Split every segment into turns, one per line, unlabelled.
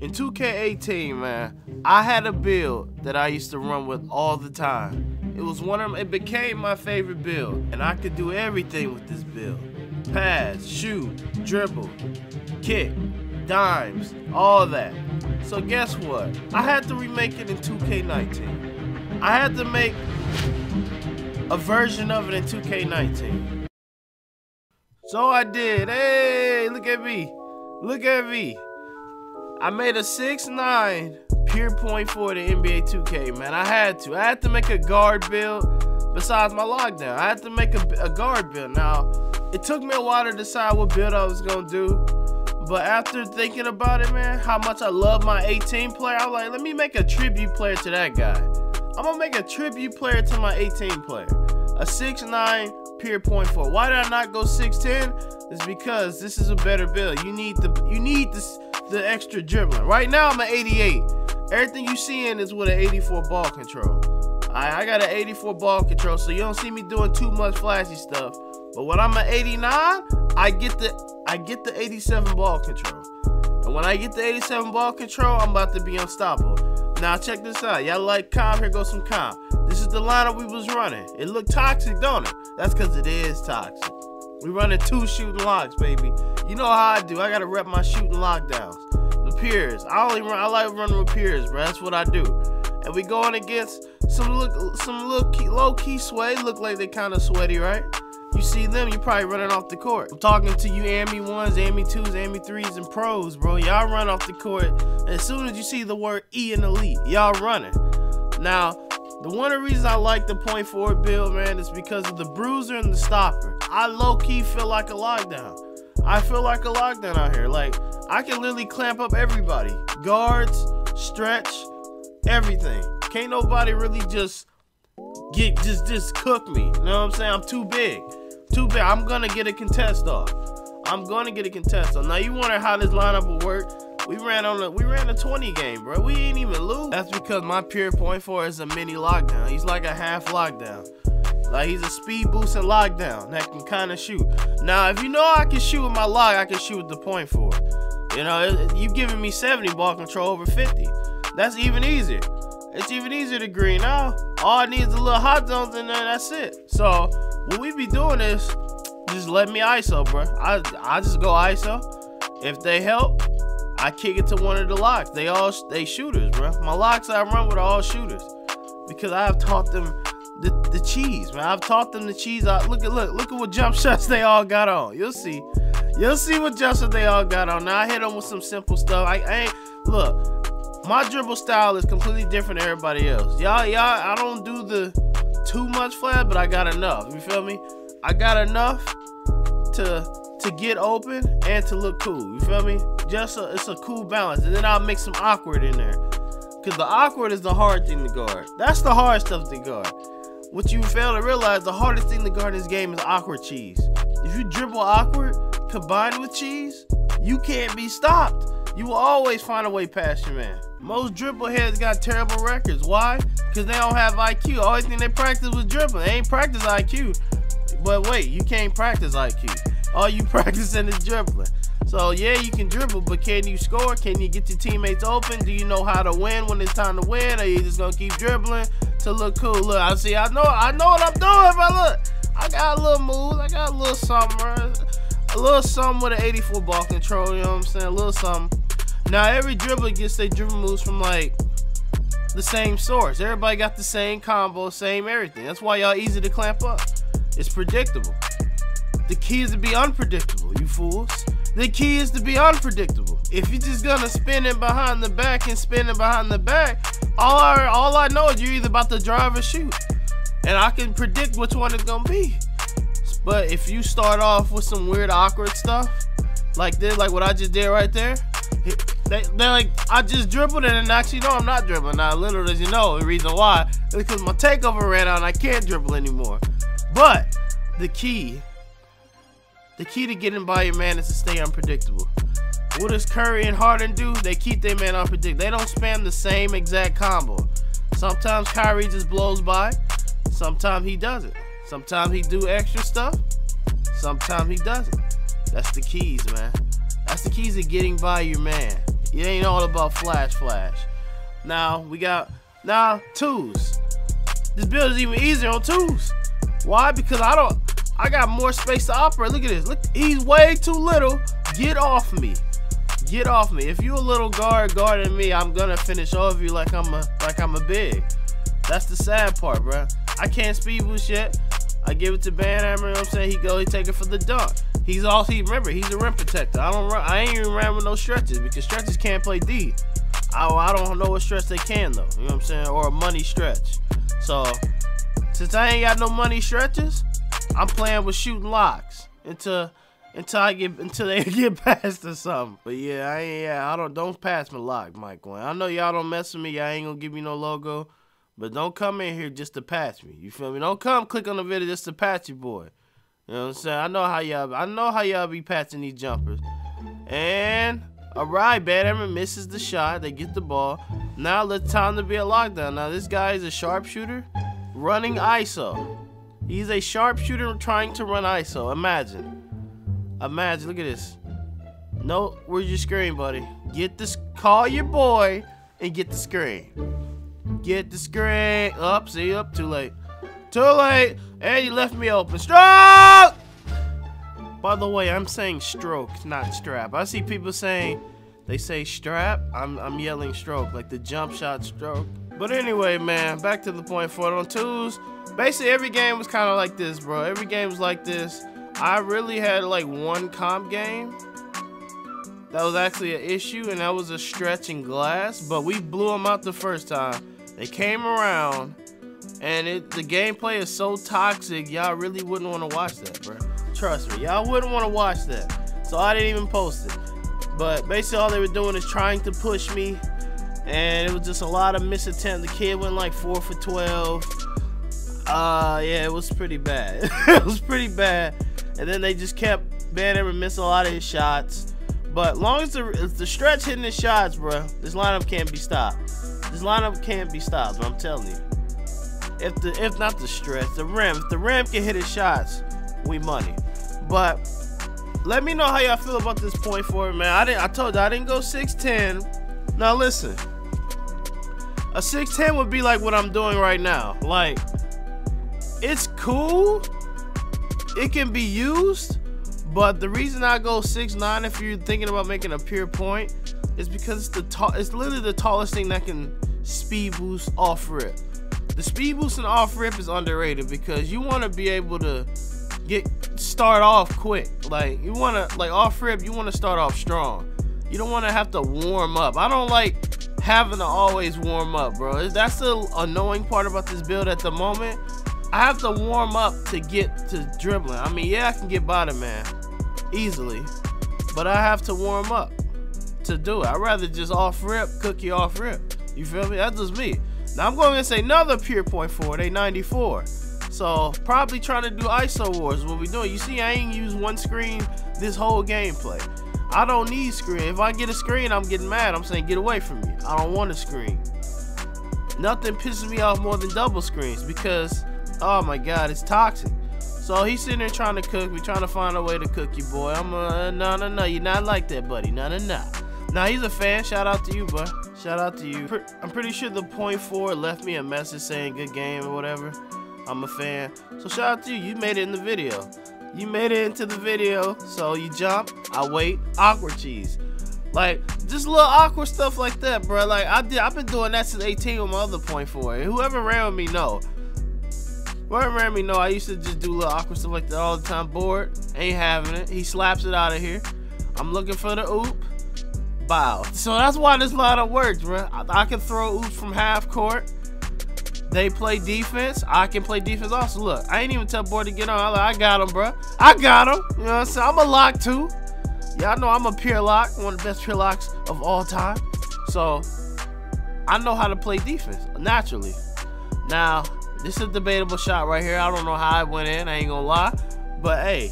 In 2K18, man, I had a build that I used to run with all the time. It was one of them. it became my favorite build, and I could do everything with this build. Pass, shoot, dribble, kick, dimes, all that. So guess what? I had to remake it in 2K19. I had to make a version of it in 2K19. So I did. Hey, look at me. Look at me. I made a 6'9 pure point for the NBA 2K, man. I had to. I had to make a guard build besides my lockdown. I had to make a, a guard build. Now, it took me a while to decide what build I was going to do. But after thinking about it, man, how much I love my 18 player, I'm like, let me make a tribute player to that guy. I'm going to make a tribute player to my 18 player. A six 6'9 pure point four. Why did I not go 6'10? It's because this is a better build. You need the you need this the extra dribbling. Right now I'm at 88. Everything you seeing is with an 84 ball control. I, I got an 84 ball control, so you don't see me doing too much flashy stuff. But when I'm at 89, I get the I get the 87 ball control. And when I get the 87 ball control, I'm about to be unstoppable. Now check this out. Y'all like comp? Here goes some comp. This is the lineup we was running. It looked toxic, don't it? That's because it is toxic. We running two shooting locks, baby. You know how I do. I gotta rep my shooting lockdowns. The peers. I only run. I like running with peers, bro. That's what I do. And we going against some look, some look low key sway. Look like they kind of sweaty, right? You see them, you probably running off the court. I'm talking to you, AMI ones, AMI twos, AMI threes, and pros, bro. Y'all run off the court. As soon as you see the word E in elite, y'all running. Now, the one of the reasons I like the point forward build, man, is because of the bruiser and the stopper. I low key feel like a lockdown. I feel like a lockdown out here. Like I can literally clamp up everybody, guards, stretch, everything. Can't nobody really just get just just cook me. You know what I'm saying? I'm too big, too big. I'm gonna get a contest off. I'm gonna get a contest off. Now you wonder how this lineup will work. We ran on a we ran a 20 game, bro. We ain't even lose. That's because my pure point four is a mini lockdown. He's like a half lockdown. Like he's a speed boost and lockdown that can kind of shoot. Now, if you know I can shoot with my lock, I can shoot with the point four. You know, you giving me 70 ball control over 50. That's even easier. It's even easier to green now. All I need is a little hot zones in there. That's it. So what we be doing is just let me ISO, bro. I I just go ISO. If they help, I kick it to one of the locks. They all they shooters, bro. My locks I run with are all shooters because I have taught them the, the cheese, man. I've taught them the cheese. I, look at look look at what jump shots they all got on. You'll see, you'll see what jump shots they all got on. Now I hit them with some simple stuff. I, I ain't look. My dribble style is completely different than everybody else. Y'all, y'all, I don't do the too much flat, but I got enough. You feel me? I got enough to to get open and to look cool. You feel me? Just a, it's a cool balance. And then I'll make some awkward in there. Cause the awkward is the hard thing to guard. That's the hard stuff to guard. What you fail to realize, the hardest thing to guard in this game is awkward cheese. If you dribble awkward combined with cheese, you can't be stopped. You will always find a way past your man. Most dribble heads got terrible records. Why? Because they don't have IQ. The Only thing they practice was dribbling. They ain't practice IQ. But wait, you can't practice IQ. All you practicing is dribbling. So yeah, you can dribble, but can you score? Can you get your teammates open? Do you know how to win when it's time to win? Or you just gonna keep dribbling to look cool? Look, I see, I know, I know what I'm doing, but look, I got a little move, I got a little something, a little something with an 84 ball control. You know what I'm saying? A little something. Now every dribbler gets their dribble moves from like the same source. Everybody got the same combo, same everything. That's why y'all easy to clamp up. It's predictable. The key is to be unpredictable, you fools. The key is to be unpredictable. If you're just gonna spin it behind the back and spin it behind the back, all I all I know is you're either about to drive or shoot. And I can predict which one it's gonna be. But if you start off with some weird awkward stuff, like this, like what I just did right there, they, they're like, I just dribbled it and actually no, I'm not dribbling. Now, little as you know, the reason why is because my takeover ran out and I can't dribble anymore. But the key, the key to getting by your man is to stay unpredictable. What does Curry and Harden do? They keep their man unpredictable. They don't spam the same exact combo. Sometimes Kyrie just blows by. Sometimes he doesn't. Sometimes he do extra stuff. Sometimes he doesn't. That's the keys, man. That's the keys to getting by your man. It ain't all about flash flash. Now we got now twos. This build is even easier on twos. Why? Because I don't I got more space to operate. Look at this. Look, he's way too little. Get off me. Get off me. If you a little guard guarding me, I'm gonna finish off you like I'm a like I'm a big. That's the sad part, bro. I can't speed boost yet. I give it to Banhammer, you know what I'm saying? He go, he take it for the dunk. He's all he remember, he's a rim protector. I don't run I ain't even ran with no stretches because stretches can't play D. I, I don't know what stretch they can though. You know what I'm saying? Or a money stretch. So since I ain't got no money stretches, I'm playing with shooting locks until until I get until they get past or something. But yeah, I ain't yeah, I don't don't pass my lock, Mike Wayne. I know y'all don't mess with me, y'all ain't gonna give me no logo. But don't come in here just to pass me. You feel me? Don't come click on the video just to patch you boy. You know what I'm saying? I know how y'all I know how y'all be patching these jumpers. And alright, Bad Banhammer misses the shot. They get the ball. Now it's time to be a lockdown. Now this guy is a sharpshooter running ISO. He's a sharpshooter trying to run ISO. Imagine. Imagine. Look at this. No, where's your screen, buddy? Get this. Call your boy and get the screen. Get the screen. Up, see, up, too late. Too late. And you left me open. Stroke! By the way, I'm saying stroke, not strap. I see people saying they say strap. I'm, I'm yelling stroke, like the jump shot stroke. But anyway, man, back to the point for it on twos. Basically, every game was kind of like this, bro. Every game was like this. I really had like one comp game that was actually an issue, and that was a stretch in glass. But we blew them out the first time. They came around, and it the gameplay is so toxic, y'all really wouldn't want to watch that, bro. Trust me, y'all wouldn't want to watch that. So I didn't even post it. But basically, all they were doing is trying to push me, and it was just a lot of miss attempts. The kid went like four for 12. Uh, yeah, it was pretty bad. it was pretty bad. And then they just kept Banhammer missing a lot of his shots. But long as the, the stretch hitting his shots, bro, this lineup can't be stopped. This lineup can't be stopped, I'm telling you. If the if not the stretch, the rim, if the rim can hit his shots, we money. But let me know how y'all feel about this point for it, man. I didn't I told you I didn't go 6'10. Now listen. A 6'10 would be like what I'm doing right now. Like, it's cool. It can be used. But the reason I go 6'9 if you're thinking about making a pure point is because it's the tall it's literally the tallest thing that can speed boost off rip. The speed boost and off rip is underrated because you want to be able to get start off quick. Like you want to like off rip, you want to start off strong. You don't want to have to warm up. I don't like having to always warm up, bro. That's the annoying part about this build at the moment. I have to warm up to get to dribbling. I mean, yeah, I can get bottom man easily, but I have to warm up to do it. I'd rather just off rip, cook you off rip. You feel me? That's just me. Now I'm going to say another pure point forward, a 94. So probably trying to do ISO wars. What we doing? You see, I ain't used one screen this whole gameplay. I don't need screen. If I get a screen, I'm getting mad. I'm saying get away from me. I don't want a screen. Nothing pisses me off more than double screens because, oh my god, it's toxic. So he's sitting there trying to cook. me, trying to find a way to cook you, boy. I'm uh, no, no, no. You're not like that, buddy. No, no, no. Now he's a fan. Shout out to you, bro. Shout out to you. I'm pretty sure the point four left me a message saying good game or whatever. I'm a fan. So shout out to you. You made it in the video. You made it into the video. So you jump. I wait. Awkward cheese. Like just little awkward stuff like that, bro. Like I did. I've been doing that since 18 with my other point four. And whoever ran with me know. Whoever ran with me know I used to just do little awkward stuff like that all the time. Bored. Ain't having it. He slaps it out of here. I'm looking for the oop bow. So that's why this lineup works, bro. I, I can throw oops from half court. They play defense. I can play defense also. Look, I ain't even tell boy to get on. I, I got him, bro. I got him. You know what I'm saying? I'm a lock too. Y'all know I'm a pure lock, one of the best pure locks of all time. So I know how to play defense naturally. Now, this is a debatable shot right here. I don't know how it went in. I ain't gonna lie. But hey,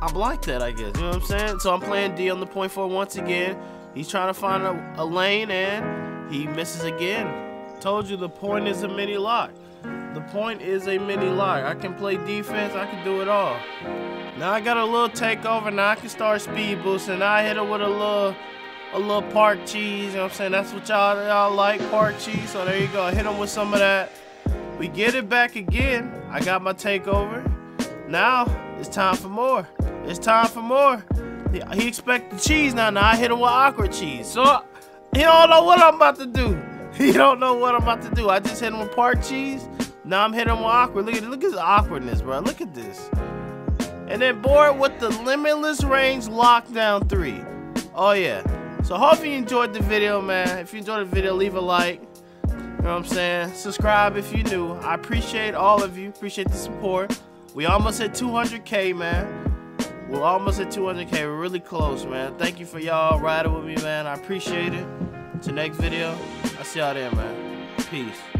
I'm like that, I guess. You know what I'm saying? So I'm playing D on the point four once again. He's trying to find a, a lane and he misses again. Told you the point is a mini lock. The point is a mini lock. I can play defense. I can do it all. Now I got a little takeover. Now I can start speed boosting. I hit it with a little a little park cheese, you know what I'm saying? That's what y'all y'all like, park cheese. So there you go. Hit him with some of that. We get it back again. I got my takeover. Now it's time for more. It's time for more. He, he expect the cheese now. Now I hit him with awkward cheese. So he don't know what I'm about to do. He don't know what I'm about to do. I just hit him with park cheese. Now I'm hitting him with awkward. Look at look at the awkwardness, bro. Look at this. And then board with the limitless range lockdown three. Oh yeah. So hopefully you enjoyed the video, man. If you enjoyed the video, leave a like. You know what I'm saying? Subscribe if you're new. I appreciate all of you. Appreciate the support. We almost hit 200k, man. We're almost at 200k. We're really close, man. Thank you for y'all riding with me, man. I appreciate it. Till next video, I'll see y'all there, man. Peace.